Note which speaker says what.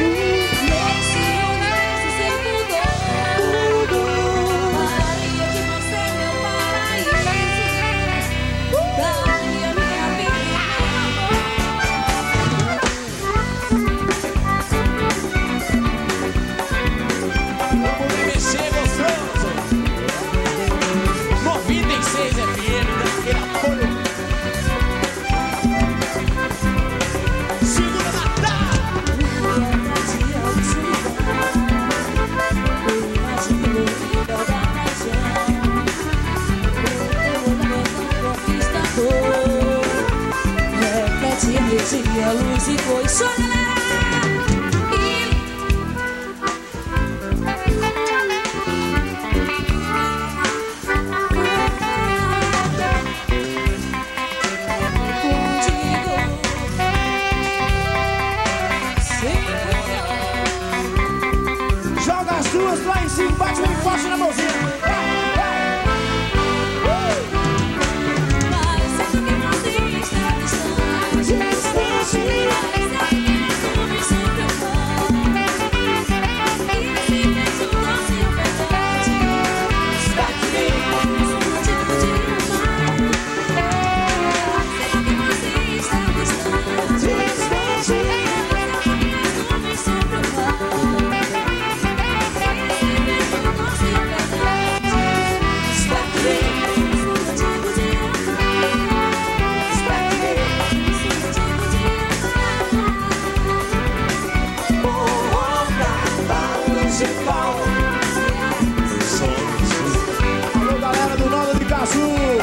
Speaker 1: 呜 Luz e foi só cruel.